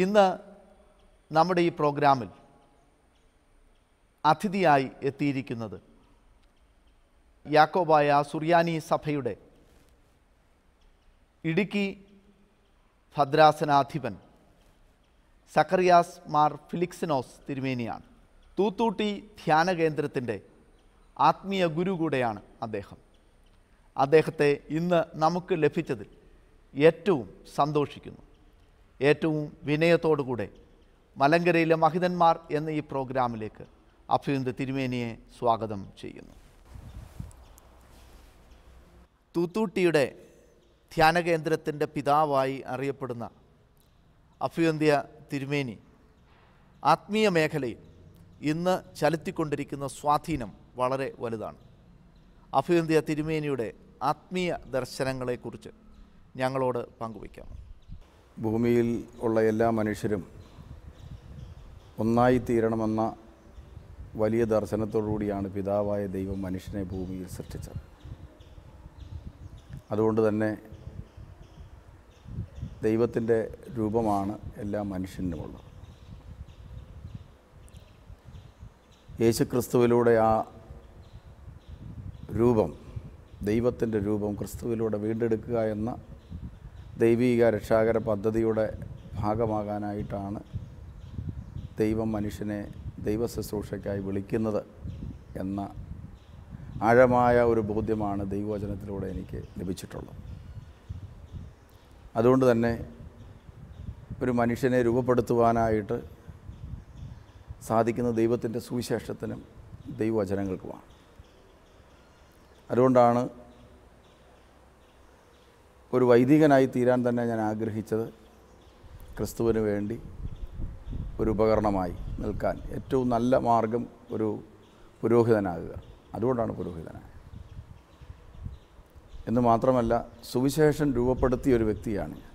ഇന്ന് നമ്മുടെ ഈ പ്രോഗ്രാമിൽ അതിഥിയായി എത്തിയിരിക്കുന്നത് യാക്കോബായ സുറിയാനി സഭയുടെ ഇടുക്കി ഭദ്രാസനാധിപൻ സക്കറിയാസ് മാർ ഫിലിക്സിനോസ് തിരുമേനിയാണ്. തൂത്തൂട്ടി ധ്യാന കേന്ദ്രത്തിന്റെ ആത്മീയ ഗുരു കൂടെയാണ് അദ്ദേഹം. അദ്ദേഹത്തെ ഇന്ന് നമുക്ക് ലഭിച്ചതിൽ ഏറ്റവും സന്തോഷിക്കുന്നു. ഏറ്റവും വിനയത്തോടുകൂടെ മലങ്കരയിലെ മഹിതന്മാർ എന്ന ഈ പ്രോഗ്രാമിലേക്ക് അഭ്യുന്ത തിരുമേനിയെ സ്വാഗതം ചെയ്യുന്നു. തൂത്തൂട്ടിയുടെ ധ്യാന കേന്ദ്രത്തിന്റെ പിതാവായി അറിയപ്പെടുന്ന അഭ്യുന്ത്യ തിരുമേനി ആത്മീയ മേഖലയിൽ ഇന്ന് ചലുത്തിക്കൊണ്ടിരിക്കുന്ന സ്വാധീനം വളരെ വലുതാണ്. അഭ്യുന്ത്യ തിരുമേനിയുടെ ആത്മീയ ദർശനങ്ങളെക്കുറിച്ച് ഞങ്ങളോട് പങ്കുവയ്ക്കാമോ ഭൂമിയിൽ ഉള്ള എല്ലാ മനുഷ്യരും ഒന്നായി തീരണമെന്ന വലിയ ദർശനത്തോടുകൂടിയാണ് പിതാവായ ദൈവം മനുഷ്യനെ ഭൂമിയിൽ സൃഷ്ടിച്ചത്. അതുകൊണ്ട് തന്നെ ദൈവത്തിന്റെ രൂപമാണ് എല്ലാ മനുഷ്യനുമുള്ളത്. യേശുക്രിസ്തുവിലൂടെ ആ രൂപം ദൈവത്തിന്റെ രൂപം ക്രിസ്തുവിലൂടെ വീണ്ടെടുക്കുക എന്ന ദൈവിക രക്ഷാകര പദ്ധതിയുടെ ഭാഗമാകാനായിട്ടാണ് ദൈവം മനുഷ്യനെ ദൈവ ശുശ്രൂഷയ്ക്കായി വിളിക്കുന്നത് എന്ന ആഴമായ ഒരു ബോധ്യമാണ് ദൈവവചനത്തിലൂടെ എനിക്ക് ലഭിച്ചിട്ടുള്ളത്. അതുകൊണ്ട് തന്നെ ഒരു മനുഷ്യനെ രൂപപ്പെടുത്തുവാനായിട്ട് സാധിക്കുന്ന ദൈവത്തിന്റെ സുവിശേഷത്തിനും ദൈവവചനങ്ങൾക്കുമാണ്. അതുകൊണ്ടാണ് ഒരു വൈദികനായി തീരാൻ തന്നെ ഞാൻ ആഗ്രഹിച്ചത് ക്രിസ്തുവിന് വേണ്ടി ഒരു ഉപകരണമായി നിൽക്കാൻ ഏറ്റവും നല്ല മാർഗം ഒരു പുരോഹിതനാകുക. അതുകൊണ്ടാണ് പുരോഹിതനായത്. എന്ന് മാത്രമല്ല സുവിശേഷം രൂപപ്പെടുത്തിയ ഒരു വ്യക്തിയാണ് ഞാൻ.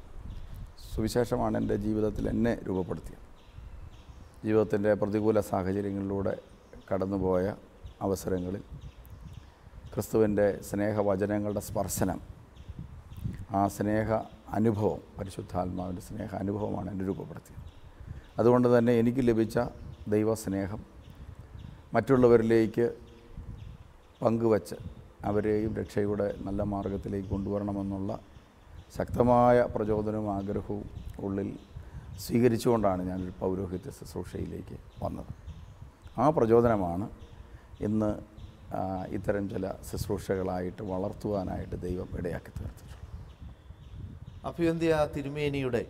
സുവിശേഷമാണ് എന്റെ ജീവിതത്തിൽ എന്നെ രൂപപ്പെടുത്തിയത്. ജീവിതത്തിന്റെ പ്രതികൂല സാഹചര്യങ്ങളിലൂടെ കടന്നുപോയ അവസരങ്ങളിൽ ക്രിസ്തുവിന്റെ സ്നേഹവചനങ്ങളുടെ സ്പർശനം ആ സ്നേഹ അനുഭവം പരിശുദ്ധാത്മാവിന്റെ സ്നേഹ അനുഭവമാണ് എന്നെ രൂപപ്പെടുത്തിയത്. അതുകൊണ്ട് തന്നെ എനിക്ക് ലഭിച്ച ദൈവസ്നേഹം മറ്റുള്ളവരിലേക്ക് പങ്കുവച്ച് അവരെയും രക്ഷയുടെ നല്ല മാർഗത്തിലേക്ക് കൊണ്ടുവരണമെന്നുള്ള ശക്തമായ പ്രചോദനവും ആഗ്രഹവും ഉള്ളിൽ സ്വീകരിച്ചുകൊണ്ടാണ് ഞാനൊരു പൗരോഹിത്യ ശുശ്രൂഷയിലേക്ക് വന്നത്. ആ പ്രചോദനമാണ് ഇന്ന് ഇത്തരം ചില ശുശ്രൂഷകളായിട്ട് വളർത്തുവാനായിട്ട് ദൈവം ഇടയാക്കി തീർത്തിട്ടുള്ളത് അഭ്യന്ത്യ തിരുമേനിയുടെ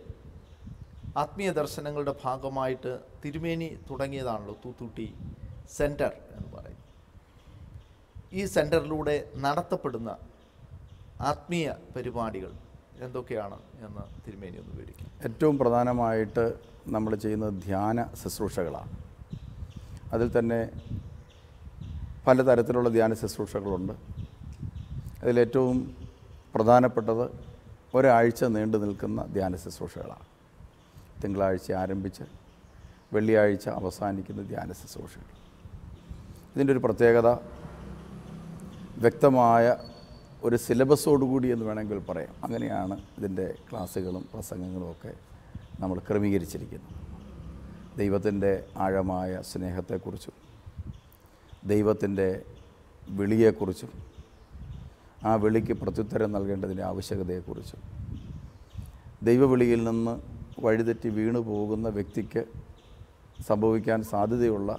ആത്മീയ ദർശനങ്ങളുടെ ഭാഗമായിട്ട് തിരുമേനി തുടങ്ങിയതാണല്ലോ തൂത്തുട്ടി സെന്റർ എന്ന് പറയും ഈ സെന്ററിലൂടെ നടത്തപ്പെടുന്ന ആത്മീയ പരിപാടികൾ എന്തൊക്കെയാണ് എന്ന് തിരുമേനി ഒന്ന് വിവരിക്കും. ഏറ്റവും പ്രധാനമായിട്ട് നമ്മൾ ചെയ്യുന്നത് ധ്യാന ശുശ്രൂഷകളാണ്. അതിൽ തന്നെ പലതരത്തിലുള്ള ധ്യാന ശുശ്രൂഷകളുണ്ട്. അതിലേറ്റവും പ്രധാനപ്പെട്ടത് ഒരാഴ്ച നീണ്ടു നിൽക്കുന്ന ധ്യാന ശുശ്രൂഷകളാണ്. തിങ്കളാഴ്ച ആരംഭിച്ച് വെള്ളിയാഴ്ച അവസാനിക്കുന്ന ധ്യാന ശുശ്രൂഷകൾ. ഇതിന്റെ ഒരു പ്രത്യേകത വ്യക്തമായ ഒരു സിലബസോടുകൂടി എന്ന് വേണമെങ്കിൽ പറയാം. അങ്ങനെയാണ് ഇതിന്റെ ക്ലാസ്സുകളും പ്രസംഗങ്ങളും ഒക്കെ നമ്മൾ ക്രമീകരിച്ചിരിക്കുന്നത്. ദൈവത്തിന്റെ ആഴമായ സ്നേഹത്തെക്കുറിച്ചും ദൈവത്തിന്റെ വിളിയെക്കുറിച്ചും ആ വിളിക്ക് പ്രത്യുത്തരം നൽകേണ്ടതിന്റെ ആവശ്യകതയെക്കുറിച്ച്. ദൈവവിളിയിൽ നിന്ന് വഴിതെറ്റി വീണു പോകുന്ന വ്യക്തിക്ക് സംഭവിക്കാൻ സാധ്യതയുള്ള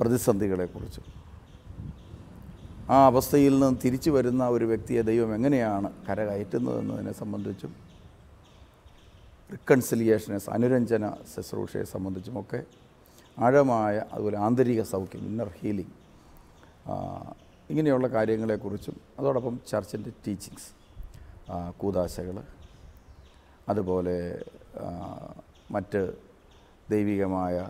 പ്രതിസന്ധികളെക്കുറിച്ച്. ആ അവസ്ഥയിൽ നിന്ന് തിരിച്ചു വരുന്ന ഒരു വ്യക്തിയെ ദൈവം എങ്ങനെയാണ് കരകയറ്റുന്നതെന്നതിനെ സംബന്ധിച്ചും റിക്കൺസിലിയേഷനെ അനുരഞ്ജന ശുശ്രൂഷയെ സംബന്ധിച്ചുമൊക്കെ ആഴമായ അതുപോലെ ആന്തരിക സൗഖ്യം ഇന്നർ ഹീലിംഗ് ഇങ്ങനെയുള്ള കാര്യങ്ങളെക്കുറിച്ചും അതോടൊപ്പം ചർച്ചിന്റെ ടീച്ചിങ്സ് കൂതാശകൾ അതുപോലെ മറ്റ് ദൈവികമായ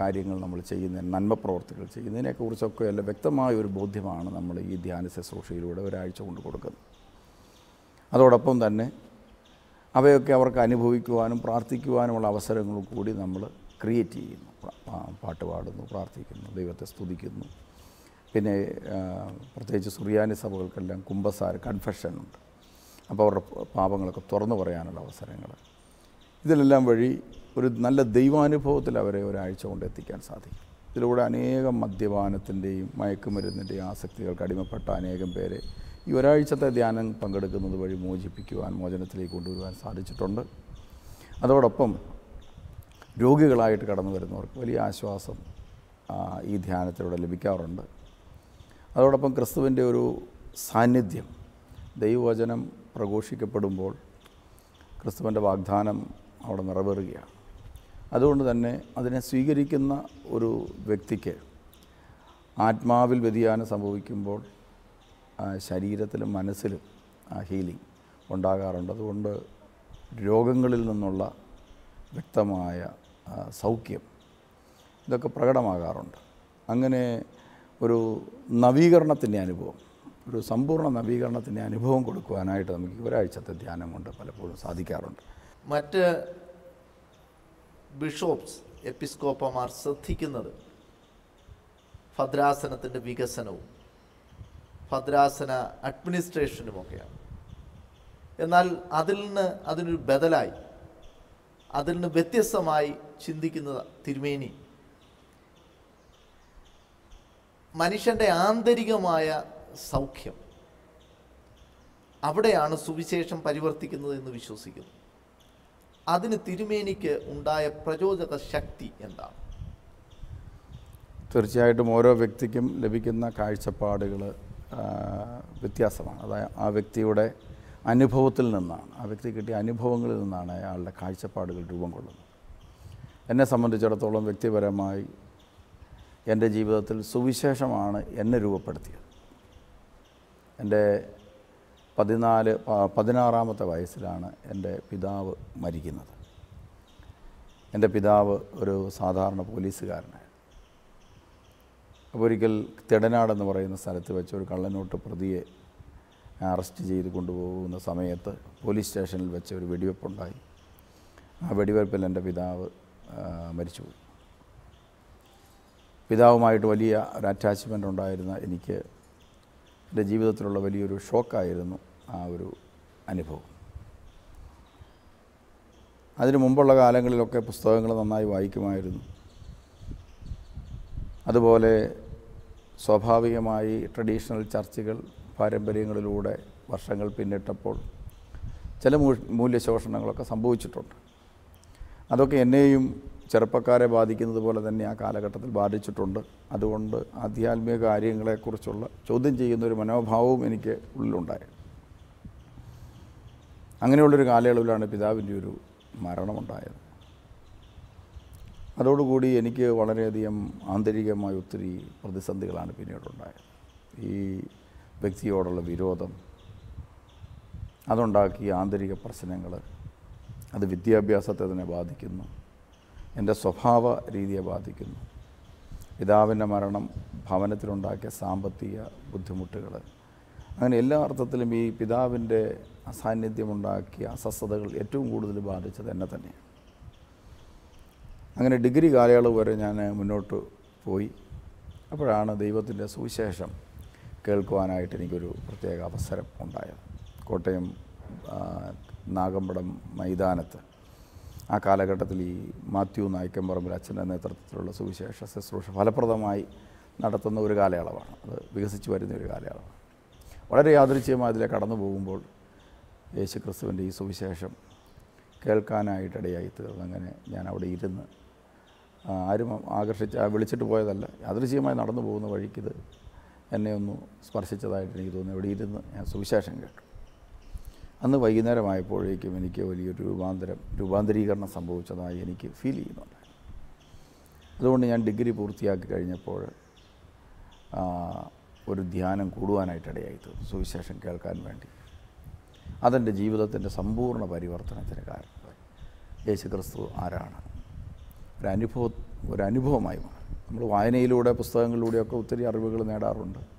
കാര്യങ്ങൾ നമ്മൾ ചെയ്യുന്ന നന്മ പ്രവർത്തികൾ ചെയ്യുന്നതിനെക്കുറിച്ചൊക്കെ എല്ലാം വ്യക്തമായ ഒരു ബോധ്യമാണ് നമ്മൾ ഈ ധ്യാന ശുശ്രൂഷയിലൂടെ ഒരാഴ്ച കൊണ്ട് കൊടുക്കുന്നത്. അതോടൊപ്പം തന്നെ അവയൊക്കെ അവർക്ക് അനുഭവിക്കുവാനും പ്രാർത്ഥിക്കുവാനുമുള്ള അവസരങ്ങളും കൂടി നമ്മൾ ക്രിയേറ്റ് ചെയ്യുന്നു. പാട്ട് പാടുന്നു പ്രാർത്ഥിക്കുന്നു ദൈവത്തെ സ്തുതിക്കുന്നു. പിന്നെ പ്രത്യേകിച്ച് സുറിയാനി സഭകൾക്കെല്ലാം കുംഭസാര കൺഫെഷൻ ഉണ്ട്. അപ്പോൾ അവരുടെ പാപങ്ങളൊക്കെ തുറന്നു പറയാനുള്ള അവസരങ്ങൾ. ഇതിലെല്ലാം വഴി ഒരു നല്ല ദൈവാനുഭവത്തിൽ അവരെ ഒരാഴ്ച കൊണ്ട് എത്തിക്കാൻ സാധിക്കും. ഇതിലൂടെ അനേകം മദ്യപാനത്തിന്റെയും മയക്കുമരുന്നിന്റെയും ആസക്തികൾക്ക് അടിമപ്പെട്ട അനേകം പേരെ ഈ ഒരാഴ്ചത്തെ ധ്യാനം പങ്കെടുക്കുന്നത് വഴി മോചിപ്പിക്കുവാൻ മോചനത്തിലേക്ക് കൊണ്ടുവരുവാൻ സാധിച്ചിട്ടുണ്ട്. അതോടൊപ്പം രോഗികളായിട്ട് കടന്നു വരുന്നവർക്ക് വലിയ ആശ്വാസം ഈ ധ്യാനത്തിലൂടെ ലഭിക്കാറുണ്ട്. അതോടൊപ്പം ക്രിസ്തുവിന്റെ ഒരു സാന്നിധ്യം ദൈവവചനം പ്രഘോഷിക്കപ്പെടുമ്പോൾ ക്രിസ്തുവിന്റെ വാഗ്ദാനം അവിടെ നിറവേറുകയാണ്. അതുകൊണ്ട് തന്നെ അതിനെ സ്വീകരിക്കുന്ന ഒരു വ്യക്തിക്ക് ആത്മാവിൽ വ്യതിയാനം സംഭവിക്കുമ്പോൾ ശരീരത്തിലും മനസ്സിലും ആ ഹീലിംഗ് ഉണ്ടാകാറുണ്ട്. അതുകൊണ്ട് രോഗങ്ങളിൽ നിന്നുള്ള വ്യക്തമായ സൗഖ്യം ഇതൊക്കെ പ്രകടമാകാറുണ്ട്. അങ്ങനെ ഒരു നവീകരണത്തിന്റെ അനുഭവം ഒരു സമ്പൂർണ നവീകരണത്തിന്റെ അനുഭവം കൊടുക്കുവാനായിട്ട് നമുക്ക് ഒരാഴ്ചത്തെ ധ്യാനം കൊണ്ട് പലപ്പോഴും സാധിക്കാറുണ്ട്. മറ്റ് ബിഷോപ്സ് എപ്പിസ്കോപ്പമാർ ശ്രദ്ധിക്കുന്നത് ഭദ്രാസനത്തിന്റെ വികസനവും ഭദ്രാസന അഡ്മിനിസ്ട്രേഷനുമൊക്കെയാണ് എന്നാൽ അതിൽ നിന്ന് അതിനൊരു ബദലായി അതിൽ നിന്ന് വ്യത്യസ്തമായി ചിന്തിക്കുന്ന തിരുമേനി മനുഷ്യന്റെ ആന്തരികമായ സൗഖ്യം. അവിടെയാണ് സുവിശേഷം പരിവർത്തിക്കുന്നത് എന്ന് വിശ്വസിക്കുന്നു. അതിന് തിരുമേനിക്ക് ഉണ്ടായ പ്രചോദക ശക്തി എന്താണ്? തീർച്ചയായിട്ടും ഓരോ വ്യക്തിക്കും ലഭിക്കുന്ന കാഴ്ചപ്പാടുകൾ വ്യത്യാസമാണ്. അതായത് ആ വ്യക്തിയുടെ അനുഭവത്തിൽ നിന്നാണ് ആ വ്യക്തി കിട്ടിയ അനുഭവങ്ങളിൽ നിന്നാണ് അയാളുടെ കാഴ്ചപ്പാടുകൾ രൂപം കൊള്ളുന്നത്. എന്നെ സംബന്ധിച്ചിടത്തോളം വ്യക്തിപരമായി എന്റെ ജീവിതത്തിൽ സുവിശേഷമാണ് എന്നെ രൂപപ്പെടുത്തിയത്. എന്റെ പതിനാല് പതിനാറാമത്തെ വയസ്സിലാണ് എന്റെ പിതാവ് മരിക്കുന്നത്. എന്റെ പിതാവ് ഒരു സാധാരണ പോലീസുകാരനായിരുന്നു. അപ്പോൾ ഒരിക്കൽ തെടനാട് എന്ന് പറയുന്ന സ്ഥലത്ത് വെച്ച് ഒരു കള്ളനോട്ട് പ്രതിയെ അറസ്റ്റ് ചെയ്ത് കൊണ്ടുപോകുന്ന സമയത്ത് പോലീസ് സ്റ്റേഷനിൽ വെച്ച് ഒരു വെടിവെപ്പുണ്ടായി. ആ വെടിവെപ്പിൽ എന്റെ പിതാവ് മരിച്ചുപോയി. പിതാവുമായിട്ട് വലിയ ഒരു അറ്റാച്ച്മെന്റ് ഉണ്ടായിരുന്ന എനിക്ക് എന്റെ ജീവിതത്തിലുള്ള വലിയൊരു ഷോക്കായിരുന്നു ആ ഒരു അനുഭവം. അതിനു മുമ്പുള്ള കാലങ്ങളിലൊക്കെ പുസ്തകങ്ങൾ നന്നായി വായിക്കുമായിരുന്നു. അതുപോലെ സ്വാഭാവികമായി ട്രഡീഷണൽ ചർച്ചുകൾ പാരമ്പര്യങ്ങളിലൂടെ വർഷങ്ങൾ പിന്നിട്ടപ്പോൾ ചില മൂല്യശോഷണങ്ങളൊക്കെ സംഭവിച്ചിട്ടുണ്ട്. അതൊക്കെ എന്നെയും ചെറുപ്പക്കാരെ ബാധിക്കുന്നത് പോലെ തന്നെ ആ കാലഘട്ടത്തിൽ ബാധിച്ചിട്ടുണ്ട്. അതുകൊണ്ട് ആധ്യാത്മിക കാര്യങ്ങളെക്കുറിച്ചുള്ള ചോദ്യം ചെയ്യുന്ന ഒരു മനോഭാവവും എനിക്ക് ഉള്ളിലുണ്ടായി. അങ്ങനെയുള്ളൊരു കാലയളവിലാണ് പിതാവിന്റെ ഒരു മരണമുണ്ടായത്. അതോടുകൂടി എനിക്ക് വളരെയധികം ആന്തരികമായ ഒത്തിരി പ്രതിസന്ധികളാണ് പിന്നീടുണ്ടായത്. ഈ വ്യക്തിയോടുള്ള വിരോധം അതുണ്ടാക്കിയ ആന്തരിക പ്രശ്നങ്ങൾ അത് വിദ്യാഭ്യാസത്തെ തന്നെ ബാധിക്കുന്നു. എന്റെ സ്വഭാവ രീതിയെ ബാധിക്കുന്നു. പിതാവിന്റെ മരണം ഭവനത്തിലുണ്ടാക്കിയ സാമ്പത്തിക ബുദ്ധിമുട്ടുകൾ. അങ്ങനെ എല്ലാ അർത്ഥത്തിലും ഈ പിതാവിന്റെ അസാന്നിധ്യമുണ്ടാക്കിയ അസ്വസ്ഥതകൾ ഏറ്റവും കൂടുതൽ ബാധിച്ചത് എന്നെ തന്നെയാണ്. അങ്ങനെ ഡിഗ്രി കാലയളവ് വരെ ഞാൻ മുന്നോട്ട് പോയി. അപ്പോഴാണ് ദൈവത്തിന്റെ സുവിശേഷം കേൾക്കുവാനായിട്ട് എനിക്കൊരു പ്രത്യേക അവസരം ഉണ്ടായത്. കോട്ടയം നാഗമ്പടം മൈതാനത്ത്. ആ കാലഘട്ടത്തിൽ ഈ മാത്യു നായ്ക്കമ്പറമ്പിൽ അച്ഛന്റെ നേതൃത്വത്തിലുള്ള സുവിശേഷ ശുശ്രൂഷ ഫലപ്രദമായി നടത്തുന്ന ഒരു കാലയളവാണ്. അത് വികസിച്ചു വരുന്ന ഒരു കാലയളവാണ്. വളരെ യാദൃച്ഛ്യമായി അതിലെ കടന്നു പോകുമ്പോൾ യേശു ക്രിസ്തുവിന്റെ ഈ സുവിശേഷം കേൾക്കാനായിട്ടിടയായി തീർന്നു. അങ്ങനെ ഞാൻ അവിടെ ഇരുന്ന് ആരും ആകർഷിച്ച് വിളിച്ചിട്ട് പോയതല്ല. യാദൃശ്യമായി നടന്നു പോകുന്ന വഴിക്കിത് എന്നെ ഒന്ന് സ്പർശിച്ചതായിട്ട് എനിക്ക് തോന്നുന്നു. ഇവിടെ ഇരുന്ന് ഞാൻ സുവിശേഷം കേട്ടു. അന്ന് വൈകുന്നേരമായപ്പോഴേക്കും എനിക്ക് വലിയൊരു രൂപാന്തരം രൂപാന്തരീകരണം സംഭവിച്ചതായി എനിക്ക് ഫീൽ ചെയ്യുന്നുണ്ട്. അതുകൊണ്ട് ഞാൻ ഡിഗ്രി പൂർത്തിയാക്കി കഴിഞ്ഞപ്പോൾ ഒരു ധ്യാനം കൂടുവാനായിട്ട് ഇടയായി തീർന്നു സുവിശേഷം കേൾക്കാൻ വേണ്ടി. അതെന്റെ ജീവിതത്തിന്റെ സമ്പൂർണ പരിവർത്തനത്തിന് കാരണമായി യേശു ക്രിസ്തു ആരാണ്? ഒരനുഭവ ഒരനുഭവമായി മാറി. നമ്മൾ വായനയിലൂടെ പുസ്തകങ്ങളിലൂടെയൊക്കെ ഒത്തിരി അറിവുകൾ നേടാറുണ്ട്.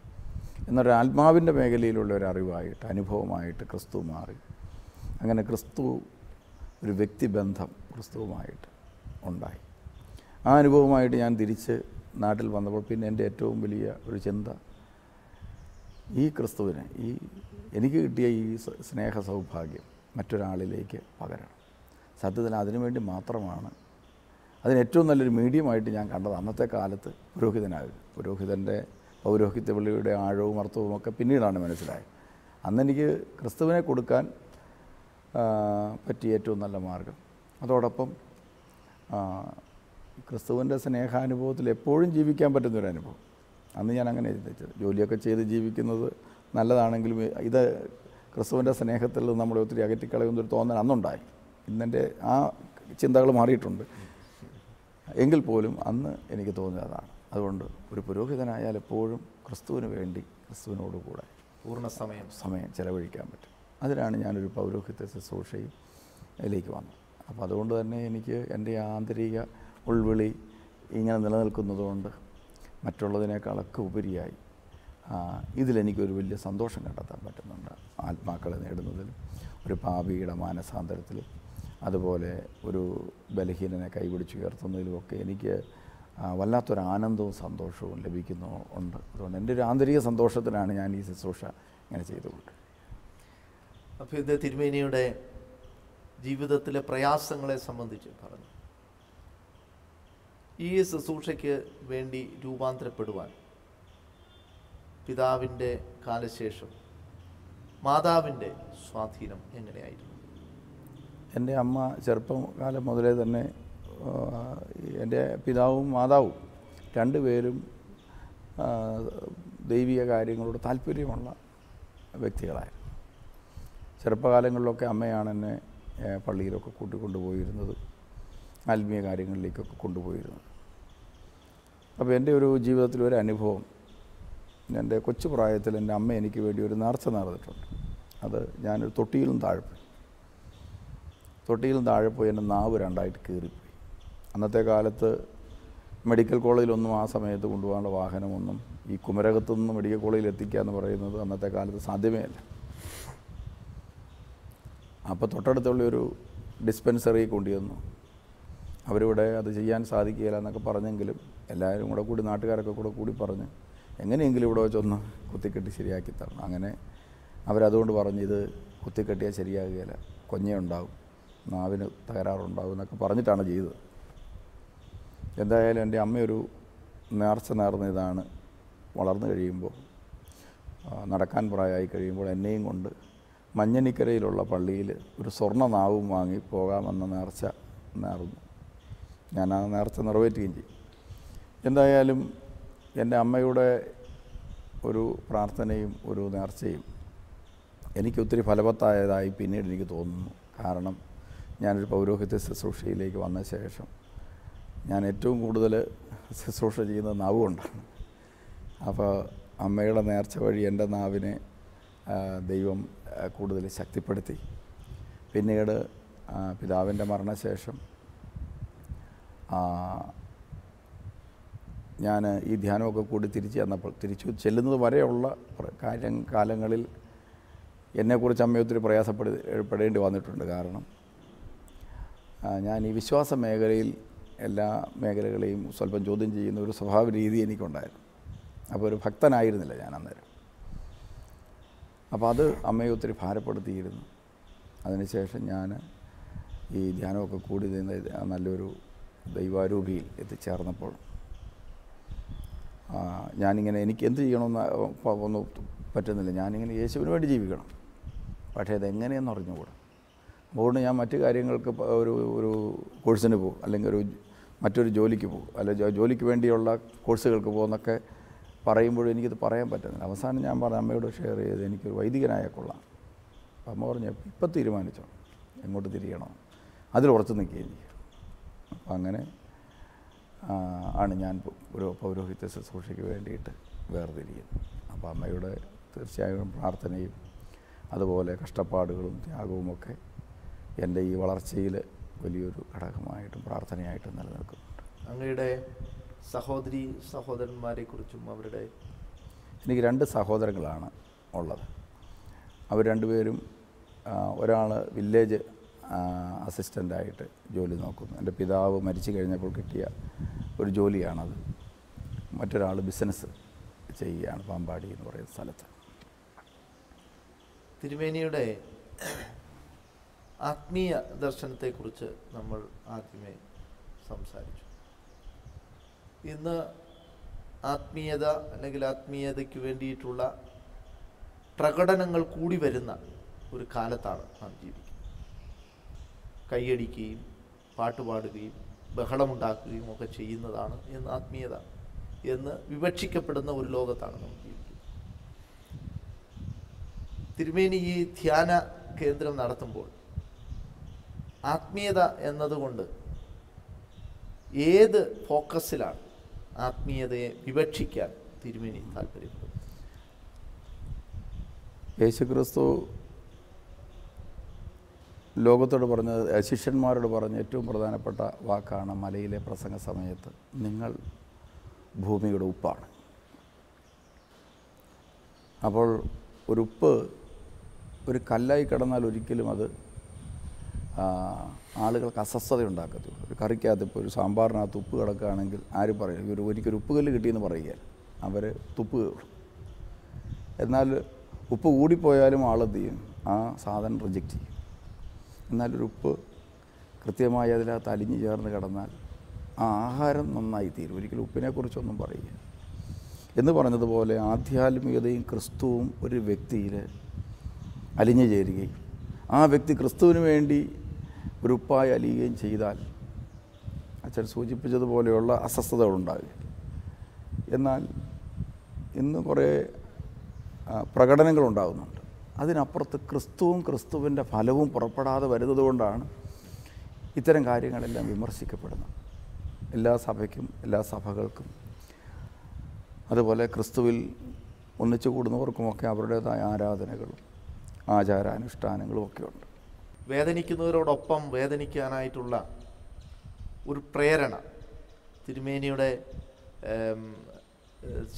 എന്നൊരു ആത്മാവിന്റെ മേഖലയിലുള്ള ഒരു അറിവായിട്ട് അനുഭവമായിട്ട് ക്രിസ്തു മാറി. അങ്ങനെ ക്രിസ്തു ഒരു വ്യക്തിബന്ധം ക്രിസ്തുവുമായിട്ട് ഉണ്ടായി. ആ അനുഭവമായിട്ട് ഞാൻ തിരിച്ച് നാട്ടിൽ വന്നപ്പോൾ പിന്നെ എന്റെ ഏറ്റവും വലിയ ഒരു ചിന്ത ഈ ക്രിസ്തുവിനെ ഈ എനിക്ക് കിട്ടിയ ഈ സ്നേഹ സൗഭാഗ്യം മറ്റൊരാളിലേക്ക് പകരണം. സത്യത്തിൽ അതിനുവേണ്ടി മാത്രമാണ്. അതിന് ഏറ്റവും നല്ലൊരു മീഡിയമായിട്ട് ഞാൻ കണ്ടത്. അന്നത്തെ കാലത്ത് പുരോഹിതനായിരുന്നു. പുരോഹിതന്റെ പൗരോഹിത്യ പള്ളിയുടെ ആഴവും അർത്ഥവും ഒക്കെ പിന്നീടാണ് മനസ്സിലായത്. അന്നെനിക്ക് ക്രിസ്തുവിനെ കൊടുക്കാൻ പറ്റിയ ഏറ്റവും നല്ല മാർഗം. അതോടൊപ്പം ക്രിസ്തുവിന്റെ സ്നേഹാനുഭവത്തിൽ എപ്പോഴും ജീവിക്കാൻ പറ്റുന്നൊരു അനുഭവം. അന്ന് ഞാൻ അങ്ങനെ ചിന്തിച്ചത് ജോലിയൊക്കെ ചെയ്ത് ജീവിക്കുന്നത് നല്ലതാണെങ്കിലും ഇത് ക്രിസ്തുവിന്റെ സ്നേഹത്തിൽ നമ്മളെ ഒത്തിരി അകറ്റിക്കളയുന്നൊരു തോന്നൽ അന്നുണ്ടായി. ഇന്നെന്റെ ആ ചിന്തകൾ മാറിയിട്ടുണ്ട്. എങ്കിൽ പോലും അന്ന് എനിക്ക് തോന്നിയതാണ്. അതുകൊണ്ട് ഒരു പുരോഹിതനായാൽ എപ്പോഴും ക്രിസ്തുവിന് വേണ്ടി ക്രിസ്തുവിനോട് കൂടെ പൂർണ സമയം. സമയം ചെലവഴിക്കാൻ പറ്റും. അതിനാണ് ഞാനൊരു പൗരോഹിത്യ ശുശ്രൂഷയിലേക്ക് വന്നത്. അപ്പോൾ അതുകൊണ്ട് തന്നെ എനിക്ക് എന്റെ ആന്തരിക ഉൾവിളി ഇങ്ങനെ നിലനിൽക്കുന്നതുകൊണ്ട് മറ്റുള്ളതിനേക്കാളൊക്കെ ഉപരിയായി ഇതിലെനിക്കൊരു വലിയ സന്തോഷം കണ്ടെത്താൻ പറ്റുന്നുണ്ട്. ആത്മാക്കളെ നേടുന്നതിലും ഒരു പാപിയുടെ മാനസാന്തരത്തിലും അതുപോലെ ഒരു ബലഹീനനെ കൈപിടിച്ചുയർത്തുന്നതിലുമൊക്കെ എനിക്ക് വല്ലാത്തൊരു ആനന്ദവും സന്തോഷവും ലഭിക്കുന്നു ഉണ്ട്. അതുകൊണ്ട് എന്റെ ഒരു ആന്തരിക സന്തോഷത്തിനാണ് ഞാൻ ഈ ശുശ്രൂഷ ഇങ്ങനെ ചെയ്തുകൊണ്ട്. അപ്പോൾ ഇത് തിരുമേനിയുടെ ജീവിതത്തിലെ പ്രയാസങ്ങളെ സംബന്ധിച്ച് പറഞ്ഞു. ഈ ശുശ്രൂഷയ്ക്ക് വേണ്ടി രൂപാന്തരപ്പെടുവാൻ പിതാവിന്റെ കാലശേഷം മാതാവിന്റെ സ്വാധീനം എങ്ങനെയായിരുന്നു? എന്റെ അമ്മ ചെറുപ്പം കാലം മുതലേ തന്നെ എന്റെ പിതാവും മാതാവും രണ്ടുപേരും ദൈവിക കാര്യങ്ങളോട് താല്പര്യമുള്ള വ്യക്തികളായിരുന്നു. ചെറുപ്പകാലങ്ങളിലൊക്കെ അമ്മയാണ് എന്നെ പള്ളിയിലൊക്കെ കൂട്ടിക്കൊണ്ടുപോയിരുന്നത് ആത്മീയ കാര്യങ്ങളിലേക്കൊക്കെ കൊണ്ടുപോയിരുന്നത്. അപ്പോൾ എന്റെ ഒരു ജീവിതത്തിലൊരു അനുഭവം എന്റെ കൊച്ചു പ്രായത്തിൽ എന്റെ അമ്മ എനിക്ക് വേണ്ടി ഒരു നേർച്ച നേർന്നിട്ടുണ്ട്. അത് ഞാനൊരു തൊട്ടിയിലും താഴെ പോയി. തൊട്ടിയിലും താഴെ പോയി എന്റെ നാവ് രണ്ടായിട്ട് കീറിപ്പോയി അന്നത്തെ കാലത്ത് മെഡിക്കൽ കോളേജിലൊന്നും ആ സമയത്ത് കൊണ്ടുപോകാനുള്ള വാഹനമൊന്നും ഈ കുമരകത്തു നിന്ന് മെഡിക്കൽ കോളേജിൽ എത്തിക്കുക എന്ന് പറയുന്നത് അന്നത്തെ കാലത്ത് സാധ്യമേ അല്ല. അപ്പോൾ തൊട്ടടുത്തുള്ള ഒരു ഡിസ്പെൻസറി കൊണ്ടുവന്നു അവരിവിടെ അത് ചെയ്യാൻ സാധിക്കുകയില്ല എന്നൊക്കെ പറഞ്ഞെങ്കിലും എല്ലാവരും കൂടെ കൂടി നാട്ടുകാരൊക്കെ കൂടെ കൂടി പറഞ്ഞ് എങ്ങനെയെങ്കിലും ഇവിടെ വെച്ചൊന്ന് കുത്തിക്കെട്ടി ശരിയാക്കി തരണം. അങ്ങനെ അവരതുകൊണ്ട് പറഞ്ഞ് ഇത് കുത്തിക്കെട്ടിയാൽ ശരിയാകുകയില്ല. കൊഞ്ഞ ഉണ്ടാവും. നാവിന് തകരാറുണ്ടാവും എന്നൊക്കെ പറഞ്ഞിട്ടാണ് ചെയ്തത്. എന്തായാലും എന്റെ അമ്മയൊരു നേർച്ച നേർന്ന ഇതാണ് വളർന്നു കഴിയുമ്പോൾ നടക്കാൻ പ്രായമായി കഴിയുമ്പോൾ എന്നെയും കൊണ്ട് മഞ്ഞണിക്കരയിലുള്ള പള്ളിയിൽ ഒരു സ്വർണ നാവും വാങ്ങി പോകാമെന്ന നേർച്ച നേർന്നു. ഞാൻ ആ നേർച്ച നിറവേറ്റുകയും ചെയ്യും. എന്തായാലും എന്റെ അമ്മയുടെ ഒരു പ്രാർത്ഥനയും ഒരു നേർച്ചയും എനിക്ക് ഒത്തിരി ഫലവത്തായതായി പിന്നീട് എനിക്ക് തോന്നുന്നു. കാരണം ഞാനൊരു പൗരോഹിത്യ ശുശ്രൂഷയിലേക്ക് വന്ന ശേഷം ഞാൻ ഏറ്റവും കൂടുതൽ ശുശ്രൂഷ ചെയ്യുന്നത് നാവ് കൊണ്ടാണ് അപ്പോൾ അമ്മയുടെ നേർച്ച വഴി എന്റെ നാവിനെ ദൈവം കൂടുതൽ ശക്തിപ്പെടുത്തി. പിന്നീട് പിതാവിന്റെ മരണശേഷം ഞാൻ ഈ ധ്യാനമൊക്കെ കൂടി തിരിച്ചു ചെന്നപ്പോൾ തിരിച്ചു ചെല്ലുന്നത് വരെയുള്ള കാര്യം കാലങ്ങളിൽ എന്നെക്കുറിച്ച് അമ്മ ഒത്തിരി പ്രയാസപ്പെട പെടേണ്ടി വന്നിട്ടുണ്ട് കാരണം ഞാൻ ഈ വിശ്വാസ മേഖലയിൽ എല്ലാ മേഖലകളെയും സ്വല്പം ചോദ്യം ചെയ്യുന്ന ഒരു സ്വഭാവ രീതി എനിക്കുണ്ടായിരുന്നു. അപ്പോൾ ഒരു ഭക്തനായിരുന്നില്ല ഞാൻ അന്നേരം. അപ്പോൾ അത് അമ്മയെ ഒത്തിരി ഭാരപ്പെടുത്തിയിരുന്നു. അതിനുശേഷം ഞാൻ ഈ ധ്യാനമൊക്കെ കൂടി നിന്ന് നല്ലൊരു ദൈവാരൂപിയിൽ എത്തിച്ചേർന്നപ്പോൾ ഞാനിങ്ങനെ എനിക്ക് എന്ത് ചെയ്യണമെന്ന് ഒന്നും പറ്റുന്നില്ല. ഞാനിങ്ങനെ യേശുവിന് വേണ്ടി ജീവിക്കണം. പക്ഷേ അതെങ്ങനെയെന്ന് അറിഞ്ഞുകൂടാ. അതുകൊണ്ട് ഞാൻ മറ്റു കാര്യങ്ങൾക്ക് ഒരു ഒരു കോഴ്സിന് പോകും. അല്ലെങ്കിൽ ഒരു മറ്റൊരു ജോലിക്ക് പോകും. അല്ലെ ജോലിക്ക് വേണ്ടിയുള്ള കോഴ്സുകൾക്ക് പോകുന്നൊക്കെ പറയുമ്പോഴും എനിക്കിത് പറയാൻ പറ്റുന്നില്ല അവസാനം ഞാൻ പറഞ്ഞ അമ്മയോട് ഷെയർ ചെയ്ത് എനിക്കൊരു വൈദികനായ കൊള്ളാം. അപ്പം അമ്മ പറഞ്ഞു ഇപ്പം തീരുമാനിച്ചോ? എങ്ങോട്ട് തിരിയണോ? അതിൽ ഉറച്ചു നിൽക്കുകയും ചെയ്യും. അപ്പം അങ്ങനെ ആണ് ഞാൻ ഒരു പൗരോഹിത്യ ശുശ്രൂഷയ്ക്ക് വേണ്ടിയിട്ട് വേർതിരിക്കുന്നത് അപ്പോൾ അമ്മയുടെ തീർച്ചയായും പ്രാർത്ഥനയും അതുപോലെ കഷ്ടപ്പാടുകളും ത്യാഗവും ഒക്കെ എന്റെ ഈ വളർച്ചയിൽ വലിയൊരു ഘടകമായിട്ടും പ്രാർത്ഥനയായിട്ടും നിലനിൽക്കുന്നുണ്ട് അങ്ങയുടെ സഹോദരി സഹോദരന്മാരെ കുറിച്ചും അവരുടെ എനിക്ക് രണ്ട് സഹോദരങ്ങളാണ് ഉള്ളത്. അവർ രണ്ടുപേരും ഒരാൾ വില്ലേജ് അസിസ്റ്റന്റായിട്ട് ജോലി നോക്കുന്നു. എന്റെ പിതാവ് മരിച്ചു കഴിഞ്ഞപ്പോൾ കിട്ടിയ ഒരു ജോലിയാണത്. മറ്റൊരാൾ ബിസിനസ് ചെയ്യുകയാണ് പാമ്പാടി എന്ന് പറയുന്ന സ്ഥലത്ത്. തിരുമേനിയുടെ ആത്മീയ ദർശനത്തെക്കുറിച്ച് നമ്മൾ ആദ്യമേ സംസാരിച്ചു. ഇന്ന് ആത്മീയത അല്ലെങ്കിൽ ആത്മീയതയ്ക്ക് വേണ്ടിയിട്ടുള്ള പ്രകടനങ്ങൾ കൂടി വരുന്ന ഒരു കാലത്താണ് നാം ജീവിക്കുന്നത്. കൈയടിക്കുകയും പാട്ടുപാടുകയും ബഹളമുണ്ടാക്കുകയും ഒക്കെ ചെയ്യുന്നതാണ് എന്ന് ആത്മീയത എന്ന് വിവക്ഷിക്കപ്പെടുന്ന ഒരു ലോകത്താണ് നമ്മൾ ജീവിക്കുന്നത്. തിരുമേനി ഈ ധ്യാന കേന്ദ്രം നടത്തുമ്പോൾ ആത്മീയത എന്നതുകൊണ്ട് ഏത് ഫോക്കസിലാണ് ആത്മീയതയെ വിവക്ഷിക്കാൻ തിരുമേനി താല്പര്യപ്പെടുന്നത്? യേശുക്രിസ്തു ലോകത്തോട് പറഞ്ഞത് ശിഷ്യന്മാരോട് പറഞ്ഞ ഏറ്റവും പ്രധാനപ്പെട്ട വാക്കാണ് മലയിലെ പ്രസംഗ സമയത്ത് നിങ്ങൾ ഭൂമിയുടെ ഉപ്പാണ്. അപ്പോൾ ഒരു ഉപ്പ് ഒരു കല്ലായി കിടന്നാൽ ഒരിക്കലും അത് ആളുകൾക്ക് അസ്വസ്ഥത ഉണ്ടാക്കത്തുള്ളൂ ഒരു കറിക്കകത്ത് ഇപ്പോൾ ഒരു സാമ്പാറിനകത്ത് ഉപ്പ് കിടക്കുകയാണെങ്കിൽ ആരും പറയും? ഒരു ഒരിക്കലും ഉപ്പ് കല്ല് കിട്ടിയെന്ന് പറയുക. അവർ തുപ്പ് എന്നാൽ ഉപ്പ് കൂടിപ്പോയാലും ആളെന്ത് ചെയ്യും? ആ സാധനം റിജക്റ്റ് ചെയ്യും. എന്നാലൊരു ഉപ്പ് കൃത്യമായി അതിനകത്ത് അലിഞ്ഞു ചേർന്ന് കിടന്നാൽ ആ ആഹാരം നന്നായി തീരും. ഒരിക്കലും ഉപ്പിനെക്കുറിച്ചൊന്നും പറയുക. എന്ന് പറഞ്ഞതുപോലെ ആധ്യാത്മികതയും ക്രിസ്തുവും ഒരു വ്യക്തിയിൽ അലിഞ്ഞു ചേരുകയും ആ വ്യക്തി ക്രിസ്തുവിന് വേണ്ടി ഒരു ഉപ്പായി അലിയുകയും ചെയ്താൽ അച്ഛൻ സൂചിപ്പിച്ചതുപോലെയുള്ള അസ്വസ്ഥതകളുണ്ടാകും. എന്നാൽ ഇന്ന് കുറേ പ്രകടനങ്ങളുണ്ടാകുന്നുണ്ട്. അതിനപ്പുറത്ത് ക്രിസ്തുവും ക്രിസ്തുവിന്റെ ഫലവും പുറപ്പെടാതെ വരുന്നതുകൊണ്ടാണ് ഇത്തരം കാര്യങ്ങളെല്ലാം വിമർശിക്കപ്പെടുന്നത്. എല്ലാ സഭയ്ക്കും എല്ലാ സഭകൾക്കും. അതുപോലെ ക്രിസ്തുവിൽ ഒന്നിച്ചു കൂടുന്നവർക്കുമൊക്കെ അവരുടേതായ ആരാധനകളും ആചാരാനുഷ്ഠാനങ്ങളും ഒക്കെ ഉണ്ട്. വേദനിക്കുന്നവരോടൊപ്പം വേദനിക്കാനായിട്ടുള്ള ഒരു പ്രേരണ തിരുമേനിയുടെ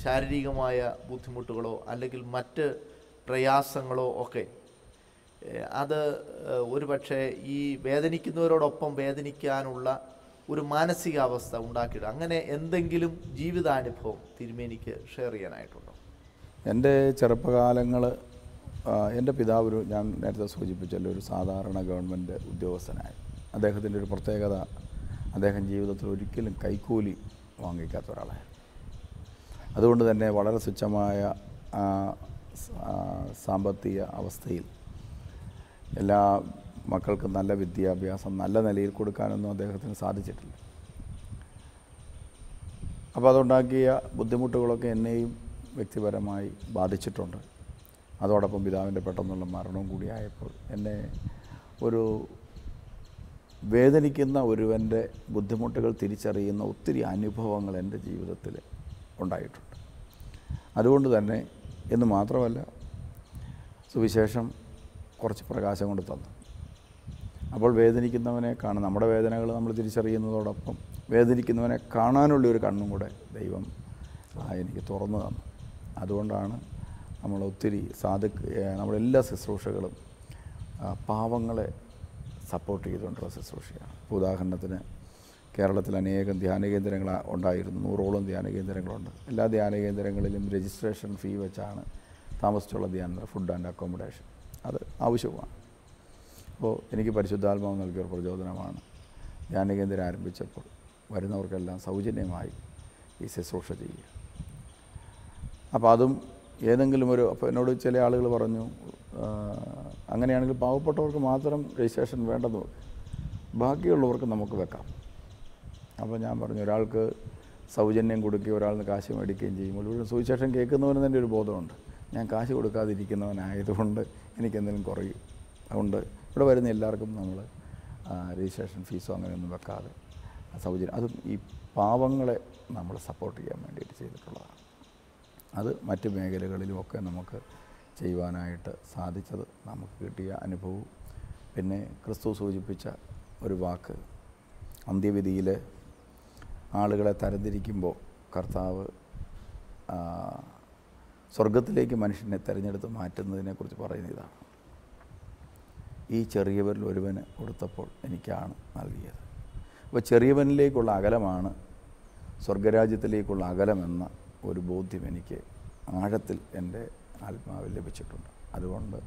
ശാരീരികമായ ബുദ്ധിമുട്ടുകളോ അല്ലെങ്കിൽ മറ്റ് പ്രയാസങ്ങളോ ഒക്കെ അത് ഒരുപക്ഷെ ഈ വേദനിക്കുന്നവരോടൊപ്പം വേദനിക്കാനുള്ള ഒരു മാനസികാവസ്ഥ ഉണ്ടാക്കിയിട്ട് അങ്ങനെ എന്തെങ്കിലും ജീവിതാനുഭവം തിരുമേനിക്ക് ഷെയർ ചെയ്യാനായിട്ടുണ്ടോ? എന്റെ ചെറുപ്പകാലങ്ങൾ എന്റെ പിതാവ് ഒരു ഞാൻ നേരത്തെ സൂചിപ്പിച്ചല്ലോ ഒരു സാധാരണ ഗവൺമെന്റ് ഉദ്യോഗസ്ഥനായി. അദ്ദേഹത്തിന്റെ ഒരു പ്രത്യേകത അദ്ദേഹം ജീവിതത്തിൽ ഒരിക്കലും കൈക്കൂലി വാങ്ങിക്കാത്ത ഒരാളായിരുന്നു. അതുകൊണ്ട് തന്നെ വളരെ തുച്ഛമായ ആ, സ- ആ, സാമ്പത്തിക അവസ്ഥയിൽ എല്ലാ മക്കൾക്കും നല്ല വിദ്യാഭ്യാസം നല്ല നിലയിൽ കൊടുക്കാനൊന്നും അദ്ദേഹത്തിന് സാധിച്ചിട്ടില്ല. അപ്പോൾ അതുണ്ടാക്കിയ ബുദ്ധിമുട്ടുകളൊക്കെ എന്നെയും വ്യക്തിപരമായി ബാധിച്ചിട്ടുണ്ട്. അതോടൊപ്പം പിതാവിന്റെ പെട്ടെന്നുള്ള മരണവും കൂടിയായപ്പോൾ എന്നെ ഒരു വേദനിക്കുന്ന ഒരുവന്റെ ബുദ്ധിമുട്ടുകൾ തിരിച്ചറിയുന്ന ഒത്തിരി അനുഭവങ്ങൾ എന്റെ ജീവിതത്തിൽ ഉണ്ടായിട്ടുണ്ട്. അതുകൊണ്ട് തന്നെ എന്ന് മാത്രമല്ല സുവിശേഷം കുറച്ച് പ്രകാശം കൊണ്ട് തന്നു. അപ്പോൾ വേദനിക്കുന്നവനെ കാണും നമ്മുടെ വേദനകൾ നമ്മൾ തിരിച്ചറിയുന്നതോടൊപ്പം വേദനിക്കുന്നവനെ കാണാനുള്ള ഒരു കണ്ണും കൂടെ ദൈവം എനിക്ക് തുറന്നു തന്നു. അതുകൊണ്ടാണ് നമ്മൾ ഒത്തിരി സാധു നമ്മുടെ എല്ലാ ശുശ്രൂഷകളും പാവങ്ങളെ സപ്പോർട്ട് ചെയ്തുകൊണ്ടുള്ള ശുശ്രൂഷയാണ്. ഇപ്പോൾ ഉദാഹരണത്തിന് കേരളത്തിൽ അനേകം ധ്യാന കേന്ദ്രങ്ങൾ ഉണ്ടായിരുന്നു. നൂറോളം ധ്യാന കേന്ദ്രങ്ങളുണ്ട്. എല്ലാ ധ്യാന കേന്ദ്രങ്ങളിലും രജിസ്ട്രേഷൻ ഫീ വെച്ചാണ് താമസിച്ചുള്ള ധ്യാന ഫുഡ് ആൻഡ് അക്കോമഡേഷൻ അത് ആവശ്യമാണ് അപ്പോൾ എനിക്ക് പരിശുദ്ധാത്മാവ് നൽകിയ ഒരു പ്രചോദനമാണ്. ധ്യാനകേന്ദ്രം ആരംഭിച്ചപ്പോൾ വരുന്നവർക്കെല്ലാം സൗജന്യമായി ഈ ശുശ്രൂഷ ചെയ്യുക. അപ്പോൾ അതും ഏതെങ്കിലും ഒരു അപ്പോൾ എന്നോട് ചില ആളുകൾ പറഞ്ഞു അങ്ങനെയാണെങ്കിൽ പാവപ്പെട്ടവർക്ക് മാത്രം രജിസ്ട്രേഷൻ വേണ്ടെന്ന്. ബാക്കിയുള്ളവർക്ക് നമുക്ക് വെക്കാം. അപ്പോൾ ഞാൻ പറഞ്ഞു ഒരാൾക്ക് സൗജന്യം കൊടുക്കുകയും ഒരാളിന് കാശ് മേടിക്കുകയും ചെയ്യും. ഒരു സുവിശേഷം കേൾക്കുന്നവന് തന്നെ ഒരു ബോധമുണ്ട്. ഞാൻ കാശ് കൊടുക്കാതിരിക്കുന്നവനായതുകൊണ്ട് എനിക്കെന്തെങ്കിലും കുറയും. അതുകൊണ്ട് ഇവിടെ വരുന്ന എല്ലാവർക്കും നമ്മൾ രജിസ്ട്രേഷൻ ഫീസോ അങ്ങനെയൊന്നും വെക്കാതെ സൗജന്യം അതും ഈ പാവങ്ങളെ നമ്മൾ സപ്പോർട്ട് ചെയ്യാൻ വേണ്ടിയിട്ട് ചെയ്തിട്ടുള്ളതാണ്. അത് മറ്റ് മേഖലകളിലുമൊക്കെ നമുക്ക് ചെയ്യുവാനായിട്ട് സാധിച്ചത് നമുക്ക് കിട്ടിയ അനുഭവവും. പിന്നെ ക്രിസ്തു സൂചിപ്പിച്ച ഒരു വാക്ക് അന്ത്യവിധിയിൽ ആളുകളെ തരംതിരിക്കുമ്പോൾ കർത്താവ് സ്വർഗത്തിലേക്ക് മനുഷ്യനെ തിരഞ്ഞെടുത്ത് മാറ്റുന്നതിനെക്കുറിച്ച് പറയുന്ന ഇതാണ്. ഈ ചെറിയവരിൽ ഒരുവന് കൊടുത്തപ്പോൾ എനിക്കാണ് നൽകിയത്. അപ്പോൾ ചെറിയവനിലേക്കുള്ള അകലമാണ് സ്വർഗരാജ്യത്തിലേക്കുള്ള അകലമെന്ന ഒരു ബോധ്യം എനിക്ക് ആഴത്തിൽ എന്റെ ആത്മാവിൽ ലഭിച്ചിട്ടുണ്ട്. അതുകൊണ്ട്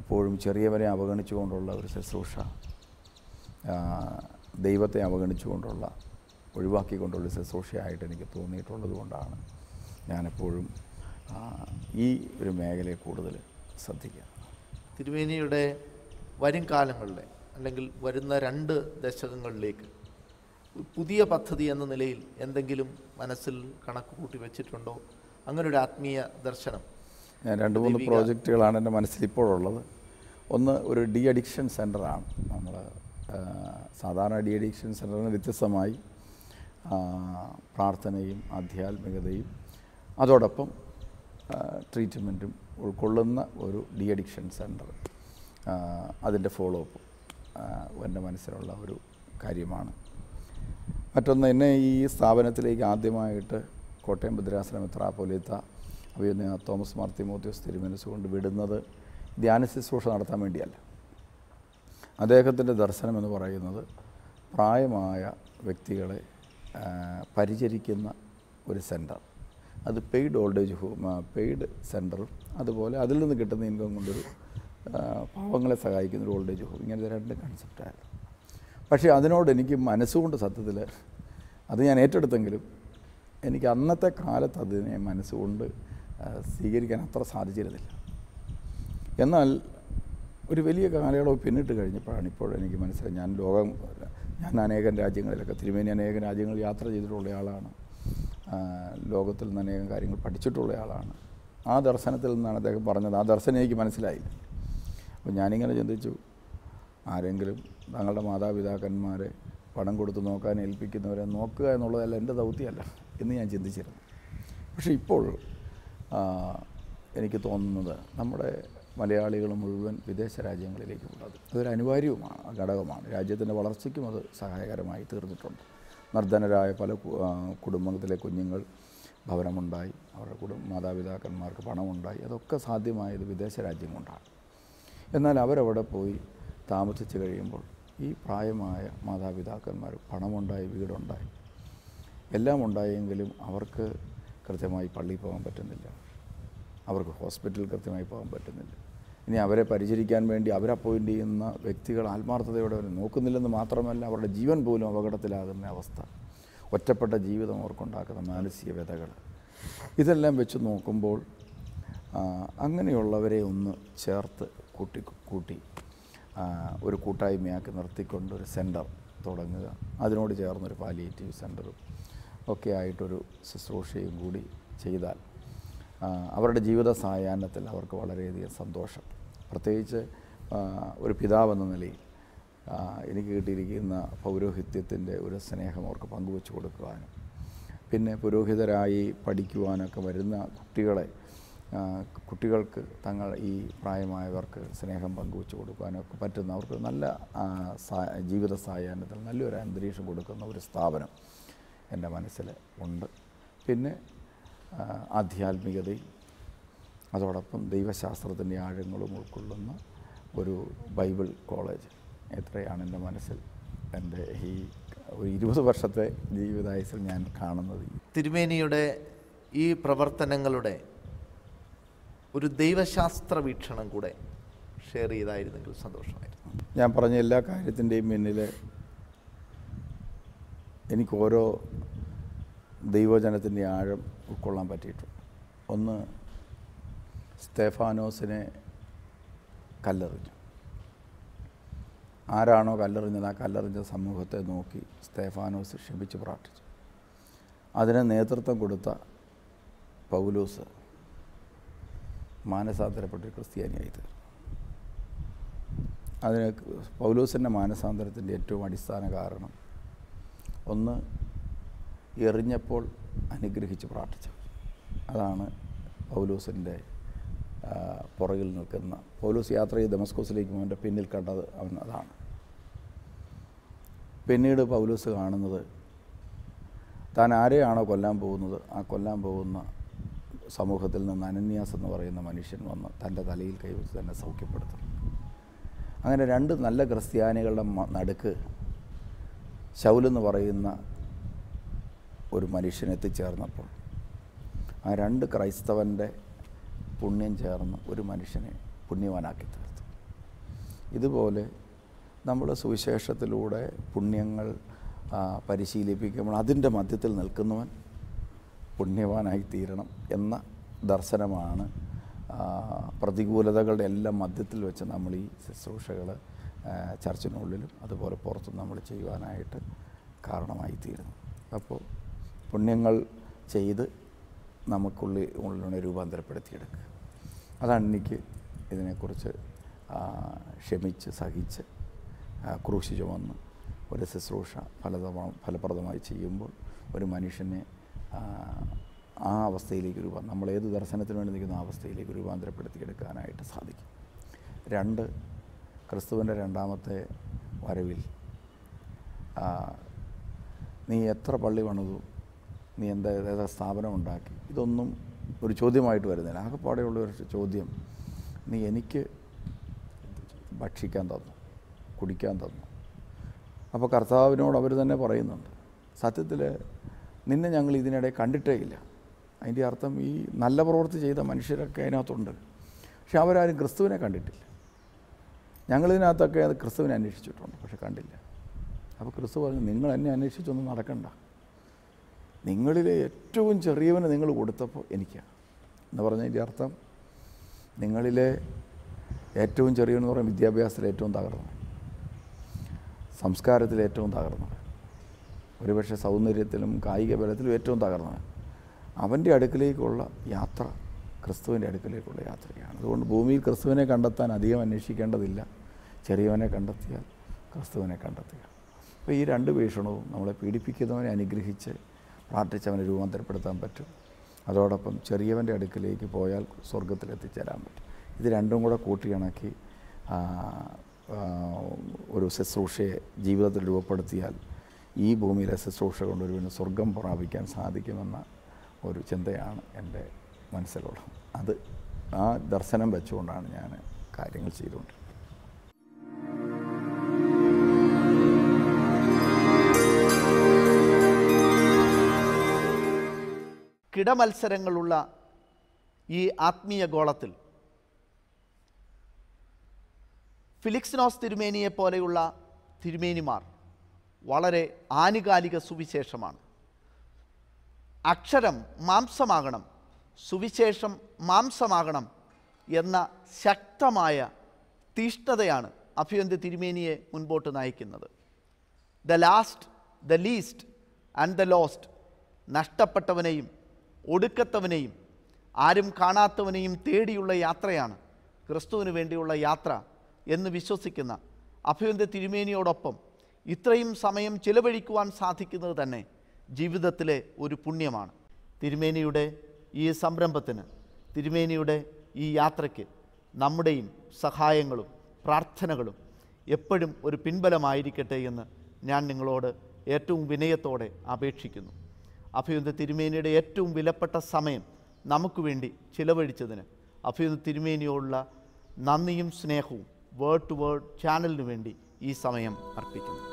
എപ്പോഴും ചെറിയവരെ അവഗണിച്ചുകൊണ്ടുള്ള ഒരു ശുശ്രൂഷ ദൈവത്തെ അവഗണിച്ചുകൊണ്ടുള്ള ഒഴിവാക്കിക്കൊണ്ടുള്ള ശുശ്രൂഷയായിട്ട് എനിക്ക് തോന്നിയിട്ടുള്ളത് കൊണ്ടാണ് ഞാനെപ്പോഴും ഈ ഒരു മേഖലയെ കൂടുതൽ ശ്രദ്ധിക്കുക. തിരുവേനിയുടെ വരും കാലങ്ങളിലെ അല്ലെങ്കിൽ വരുന്ന രണ്ട് ദശകങ്ങളിലേക്ക് പുതിയ പദ്ധതി എന്ന നിലയിൽ എന്തെങ്കിലും മനസ്സിൽ കണക്ക് കൂട്ടി വെച്ചിട്ടുണ്ടോ? അങ്ങനൊരു ഒരു ആത്മീയ ദർശനം. ഞാൻ രണ്ട് മൂന്ന് പ്രോജക്റ്റുകളാണ് എന്റെ മനസ്സിൽ ഇപ്പോഴുള്ളത്. ഒന്ന് ഒരു ഡി അഡിക്ഷൻ സെന്ററാണ് നമ്മൾ സാധാരണ ഡി അഡിക്ഷൻ സെന്ററിന് വ്യത്യസ്തമായി പ്രാർത്ഥനയും ആധ്യാത്മികതയും അതോടൊപ്പം ട്രീറ്റ്മെന്റും ഉൾക്കൊള്ളുന്ന ഒരു ഡി അഡിക്ഷൻ സെന്റർ അതിന്റെ ഫോളോ അപ്പ് എന്റെ മനസ്സിലുള്ള ഒരു കാര്യമാണ്. മറ്റൊന്ന് എന്നെ ഈ സ്ഥാപനത്തിലേക്ക് ആദ്യമായിട്ട് കോട്ടയം ഭദ്രാസനം എത്ര പോലീത്ത അഭിനയ തോമസ് മാർത്തി തിമോത്യോസ് തിരുമനസ് കൊണ്ട് വിടുന്നത് ധ്യാന ശുശ്രൂഷ നടത്താൻ വേണ്ടിയല്ല. അദ്ദേഹത്തിന്റെ ദർശനം എന്ന് പറയുന്നത് പ്രായമായ വ്യക്തികളെ പരിചരിക്കുന്ന ഒരു സെന്റർ അത് paid old age home paid സെന്ററും അതുപോലെ അതിൽ നിന്ന് കിട്ടുന്ന ഇൻകം കൊണ്ടൊരു പാവങ്ങളെ സഹായിക്കുന്ന ഒരു ഓൾഡ് ഏജ് ഹോം ഇങ്ങനത്തെ രണ്ട് കൺസെപ്റ്റായിരുന്നു പക്ഷേ അതിനോട് എനിക്ക് മനസ്സുകൊണ്ട് സത്യത്തിൽ അത് ഞാൻ ഏറ്റെടുത്തെങ്കിലും എനിക്ക് അന്നത്തെ കാലത്ത് അതിനെ മനസ്സുകൊണ്ട് സ്വീകരിക്കാൻ അത്ര സാധിച്ചിരുന്നില്ല. എന്നാൽ ഒരു വലിയ കാലയളവ് പിന്നിട്ട് കഴിഞ്ഞപ്പോഴാണ് ഇപ്പോൾ എനിക്ക് മനസ്സിലായി ഞാൻ ലോകം ഞാൻ അനേകം രാജ്യങ്ങളിലൊക്കെ തിരുമേനി അനേകം രാജ്യങ്ങൾ യാത്ര ചെയ്തിട്ടുള്ള ആളാണ്. ലോകത്തിൽ നിന്ന് അനേകം കാര്യങ്ങൾ പഠിച്ചിട്ടുള്ള ആളാണ്. ആ ദർശനത്തിൽ നിന്നാണ് അദ്ദേഹം പറഞ്ഞത്. ആ ദർശനം എനിക്ക് മനസ്സിലായി അപ്പോൾ ഞാനിങ്ങനെ ചിന്തിച്ചു ആരെങ്കിലും തങ്ങളുടെ മാതാപിതാക്കന്മാരെ പണം കൊടുത്ത് നോക്കാൻ ഏൽപ്പിക്കുന്നവരെ നോക്കുക എന്നുള്ളതല്ല എന്റെ ദൗത്യമല്ല എന്ന് ഞാൻ ചിന്തിച്ചിരുന്നു. പക്ഷേ ഇപ്പോൾ എനിക്ക് തോന്നുന്നത് നമ്മുടെ മലയാളികൾ മുഴുവൻ വിദേശ രാജ്യങ്ങളിലേക്ക് പോകുന്നത് അതൊരു അനിവാര്യവുമാണ് ഘടകമാണ്. രാജ്യത്തിന്റെ വളർച്ചയ്ക്കും അത് സഹായകരമായി തീർന്നിട്ടുണ്ട്. നിർധനരായ പല കുടുംബത്തിലെ കുഞ്ഞുങ്ങൾ ഭവനമുണ്ടായി അവരുടെ കുടുംബ മാതാപിതാക്കന്മാർക്ക് പണമുണ്ടായി അതൊക്കെ സാധ്യമായത് വിദേശ രാജ്യം കൊണ്ടാണ് എന്നാൽ അവരവിടെ പോയി താമസിച്ച് കഴിയുമ്പോൾ ഈ പ്രായമായ മാതാപിതാക്കന്മാർ പണമുണ്ടായി വീടുണ്ടായി. എല്ലാം ഉണ്ടായെങ്കിലും അവർക്ക് കൃത്യമായി പള്ളിയിൽ പോകാൻ പറ്റുന്നില്ല. അവർക്ക് ഹോസ്പിറ്റലിൽ കൃത്യമായി പോകാൻ പറ്റുന്നില്ല. ഇനി അവരെ പരിചരിക്കാൻ വേണ്ടി അവരെ അപ്പോയിന്റ് ചെയ്യുന്ന വ്യക്തികൾ ആത്മാർത്ഥതയോടെ അവരെ നോക്കുന്നില്ലെന്ന് മാത്രമല്ല അവരുടെ ജീവൻ പോലും അപകടത്തിലാകുന്ന അവസ്ഥ. ഒറ്റപ്പെട്ട ജീവിതം അവർക്കുണ്ടാക്കുന്ന മാനസിക വ്യതകൾ ഇതെല്ലാം വെച്ച് നോക്കുമ്പോൾ അങ്ങനെയുള്ളവരെ ഒന്ന് ചേർത്ത് കൂട്ടി കൂട്ടി. ഒരു കൂട്ടായ്മയാക്കി നിർത്തിക്കൊണ്ട് ഒരു സെന്റർ തുടങ്ങുക. അതിനോട് ചേർന്നൊരു പാലിയേറ്റീവ് സെന്ററും ഒക്കെ ആയിട്ടൊരു ശുശ്രൂഷയും കൂടി ചെയ്താൽ അവരുടെ ജീവിത സായാഹ്നത്തിൽ അവർക്ക് വളരെയധികം സന്തോഷം. പ്രത്യേകിച്ച് ഒരു പിതാവെന്ന നിലയിൽ എനിക്ക് കിട്ടിയിരിക്കുന്ന പൗരോഹിത്യത്തിന്റെ ഒരു സ്നേഹം അവർക്ക് പങ്കുവെച്ചു കൊടുക്കുവാനും പിന്നെ പുരോഹിതരായി പഠിക്കുവാനൊക്കെ വരുന്ന കുട്ടികളെ കുട്ടികൾക്ക് തങ്ങൾ ഈ പ്രായമായവർക്ക് സ്നേഹം പങ്കുവെച്ച് കൊടുക്കാനൊക്കെ പറ്റുന്ന അവർക്ക് നല്ല ജീവിത സായാഹ്നത്തിൽ നല്ലൊരു അന്തരീക്ഷം കൊടുക്കുന്ന ഒരു സ്ഥാപനം എന്റെ മനസ്സിൽ ഉണ്ട്. പിന്നെ ആധ്യാത്മികതയും അതോടൊപ്പം ദൈവശാസ്ത്രത്തിന്റെ ആഴങ്ങളും ഉൾക്കൊള്ളുന്ന ഒരു ബൈബിൾ കോളേജ് എത്രയാണ് എന്റെ മനസ്സിൽ എന്റെ ഈ ഒരു ഇരുപത് വർഷത്തെ ജീവിതായുസിൽ ഞാൻ കാണുന്നത്. തിരുമേനിയുടെ ഈ പ്രവർത്തനങ്ങളുടെ ഒരു ദൈവശാസ്ത്ര വീക്ഷണം കൂടെ ഷെയർ ചെയ്തായിരുന്നെങ്കിൽ സന്തോഷമായിരുന്നു. ഞാൻ പറഞ്ഞ എല്ലാ കാര്യത്തിന്റെയും പിന്നിൽ എനിക്ക് ഓരോ ദൈവജനത്തിന്റെ ആഴം ഉൾക്കൊള്ളാൻ പറ്റിയിട്ടുണ്ട്. ഒന്ന് സ്റ്റെഫാനോസിനെ കല്ലെറിഞ്ഞു. ആരാണോ കല്ലെറിഞ്ഞത് ആ കല്ലെറിഞ്ഞ സമൂഹത്തെ നോക്കി സ്തേഫാനോസ് ക്ഷമിച്ച് പ്രാർത്ഥിച്ചു. അതിന് നേതൃത്വം കൊടുത്ത പൗലൂസ് മാനസാന്തരപ്പെട്ട ക്രിസ്ത്യാനിയായി തീർന്നു അതിന് പൗലൂസിന്റെ മാനസാന്തരത്തിന്റെ ഏറ്റവും അടിസ്ഥാന കാരണം ഒന്ന് എറിഞ്ഞപ്പോൾ അനുഗ്രഹിച്ച് പ്രാർത്ഥിച്ചു അതാണ് പൗലൂസിന്റെ പുറകിൽ നിൽക്കുന്ന. പൗലോസ് യാത്ര ചെയ്ത് ദമസ്കോസിലേക്ക് പോകുന്ന പിന്നിൽ കണ്ടത് അവൻ അതാണ്. പിന്നീട് പൗലോസ് കാണുന്നത് താൻ ആരെയാണോ കൊല്ലാൻ പോകുന്നത്? ആ കൊല്ലാൻ പോകുന്ന സമൂഹത്തിൽ നിന്ന് അനന്യാസ് എന്ന് പറയുന്ന മനുഷ്യൻ വന്ന് തന്റെ തലയിൽ കൈവച്ച് തന്നെ സൗഖ്യപ്പെടുത്തും. അങ്ങനെ രണ്ട് നല്ല ക്രിസ്ത്യാനികളുടെ നടുക്ക് ശൗലെന്ന് പറയുന്ന ഒരു മനുഷ്യൻ എത്തിച്ചേർന്നപ്പോൾ ആ രണ്ട് ക്രൈസ്തവന്റെ പുണ്യം ചേർന്ന് ഒരു മനുഷ്യനെ പുണ്യവാനാക്കി തീർത്തു. ഇതുപോലെ നമ്മുടെ സുവിശേഷത്തിലൂടെ പുണ്യങ്ങൾ പരിശീലിപ്പിക്കുമ്പോൾ അതിന്റെ മധ്യത്തിൽ നിൽക്കുന്നവൻ പുണ്യവാനായി തീരണം എന്ന ദർശനമാണ് പ്രതികൂലതകളുടെ എല്ലാം മധ്യത്തിൽ വെച്ച് നമ്മൾ ഈ ശുശ്രൂഷകൾ ചർച്ചിനുള്ളിലും അതുപോലെ പുറത്തും നമ്മൾ ചെയ്യുവാനായിട്ട് കാരണമായി തീരുന്നു അപ്പോൾ പുണ്യങ്ങൾ ചെയ്ത് നമുക്കുള്ളിൽ ഉള്ളിനെ രൂപാന്തരപ്പെടുത്തിയെടുക്കുക. അതാണ് എനിക്ക് ഇതിനെക്കുറിച്ച് ക്ഷമിച്ച് സഹിച്ച് ക്രൂശിച്ചു വന്ന് ഒരു ശുശ്രൂഷ ഫലതമ ഫലപ്രദമായി ചെയ്യുമ്പോൾ ഒരു മനുഷ്യനെ ആ, അവസ്ഥയിലേക്ക് രൂപ നമ്മൾ ഏത് ദർശനത്തിന് വേണ്ടി നിൽക്കുന്ന ആ അവസ്ഥയിലേക്ക് രൂപാന്തരപ്പെടുത്തിയെടുക്കാനായിട്ട് സാധിക്കും. രണ്ട് ക്രിസ്തുവിന്റെ രണ്ടാമത്തെ വരവിൽ നീ എത്ര പള്ളി പണിതു നീ എന്താ ഏതാ സ്ഥാപനം ഉണ്ടാക്കി? ഇതൊന്നും ഒരു ചോദ്യമായിട്ട് വരുന്നില്ല. ആകെപ്പാടെയുള്ള ഒരു ചോദ്യം നീ എനിക്ക് ഭക്ഷിക്കാൻ തന്നു കുടിക്കാൻ തന്നു. അപ്പോൾ കർത്താവിനോട് അവർ തന്നെ പറയുന്നുണ്ട് സത്യത്തിൽ നിന്നെ ഞങ്ങൾ ഇതിനിടെ കണ്ടിട്ടേ ഇല്ല. അതിന്റെ അർത്ഥം ഈ നല്ല പ്രവൃത്തി ചെയ്ത മനുഷ്യരൊക്കെ അതിനകത്തുണ്ട്. പക്ഷെ അവരാരും ക്രിസ്തുവിനെ കണ്ടിട്ടില്ല. ഞങ്ങളിതിനകത്തൊക്കെ അത് ക്രിസ്തുവിനെ അന്വേഷിച്ചിട്ടുണ്ട് പക്ഷെ കണ്ടില്ല. അപ്പോൾ ക്രിസ്തു പറഞ്ഞു നിങ്ങൾ എന്നെ അന്വേഷിച്ചൊന്നും നടക്കണ്ട. നിങ്ങളിലെ ഏറ്റവും ചെറിയവന് നിങ്ങൾ കൊടുത്തപ്പോൾ എനിക്കാണ് എന്ന് പറഞ്ഞതിന്റെ അർത്ഥം നിങ്ങളിലെ ഏറ്റവും ചെറിയവെന്ന് പറയുമ്പോൾ വിദ്യാഭ്യാസത്തിൽ ഏറ്റവും തകർന്നു സംസ്കാരത്തിൽ ഏറ്റവും തകർന്നത് ഒരുപക്ഷെ സൗന്ദര്യത്തിലും കായിക ബലത്തിലും ഏറ്റവും തകർന്നത് അവന്റെ അടുക്കിലേക്കുള്ള യാത്ര ക്രിസ്തുവിന്റെ അടുക്കിലേക്കുള്ള യാത്രയാണ്. അതുകൊണ്ട് ഭൂമിയിൽ ക്രിസ്തുവിനെ കണ്ടെത്താൻ അധികം അന്വേഷിക്കേണ്ടതില്ല. ചെറിയവനെ കണ്ടെത്തിയാൽ ക്രിസ്തുവിനെ കണ്ടെത്തുക. അപ്പോൾ ഈ രണ്ട് വീക്ഷണവും നമ്മളെ പീഡിപ്പിക്കുന്നവനെ അനുഗ്രഹിച്ച് പ്രാർത്ഥിച്ച് അവനെ രൂപാന്തരപ്പെടുത്താൻ പറ്റും. അതോടൊപ്പം ചെറിയവന്റെ അടുക്കിലേക്ക് പോയാൽ സ്വർഗത്തിൽ എത്തിച്ചേരാൻ പറ്റും. ഇത് രണ്ടും കൂടെ കൂട്ടിയിണക്കി ഒരു ശുശ്രൂഷയെ ജീവിതത്തിൽ രൂപപ്പെടുത്തിയാൽ ഈ ഭൂമിയിലെ ശുശ്രൂഷ കൊണ്ട് ഒരുവിന് സ്വർഗം പ്രാപിക്കാൻ സാധിക്കുമെന്ന ഒരു ചിന്തയാണ് എന്റെ മനസ്സിലുള്ളത്. അത് ആ ദർശനം വെച്ചുകൊണ്ടാണ് ഞാൻ കാര്യങ്ങൾ ചെയ്തുകൊണ്ടിരുന്നത് കിടമത്സരങ്ങളുള്ള ഈ ആത്മീയ ഗോളത്തിൽ ഫിലിക്സിനോസ് തിരുമേനിയെ പോലെയുള്ള തിരുമേനിമാർ വളരെ ആനുകാലിക സുവിശേഷമാണ്. അക്ഷരം മാംസമാകണം സുവിശേഷം മാംസമാകണം എന്ന ശക്തമായ തീഷ്ണതയാണ് അഭിയന്ത് തിരുമേനിയെ മുൻപോട്ട് നയിക്കുന്നത്. The last the least and the lost നഷ്ടപ്പെട്ടവനെയും ഒടുക്കത്തവനെയും ആരും കാണാത്തവനെയും തേടിയുള്ള യാത്രയാണ് ക്രിസ്തുവിന് വേണ്ടിയുള്ള യാത്ര എന്ന് വിശ്വസിക്കുന്ന അഭിയന്ത് തിരുമേനിയോടൊപ്പം ഇത്രയും സമയം ചിലവഴിക്കുവാൻ സാധിക്കുന്നത് തന്നെ ജീവിതത്തിലെ ഒരു പുണ്യമാണ്. തിരുമേനിയുടെ ഈ സംരംഭത്തിന് തിരുമേനിയുടെ ഈ യാത്രയ്ക്ക് നമ്മുടെയും സഹായങ്ങളും പ്രാർത്ഥനകളും എപ്പോഴും ഒരു പിൻബലമായിരിക്കട്ടെ എന്ന് ഞാൻ നിങ്ങളോട് ഏറ്റവും വിനയത്തോടെ അപേക്ഷിക്കുന്നു. അഭിയുന്ന തിരുമേനിയുടെ ഏറ്റവും വിലപ്പെട്ട സമയം നമുക്ക് വേണ്ടി ചിലവഴിച്ചതിന് അഭിയുന്ന തിരുമേനിയോടുള്ള നന്ദിയും സ്നേഹവും വേർഡ് ടു വേർഡ് ചാനലിനു വേണ്ടി ഈ സമയം അർപ്പിക്കുന്നു.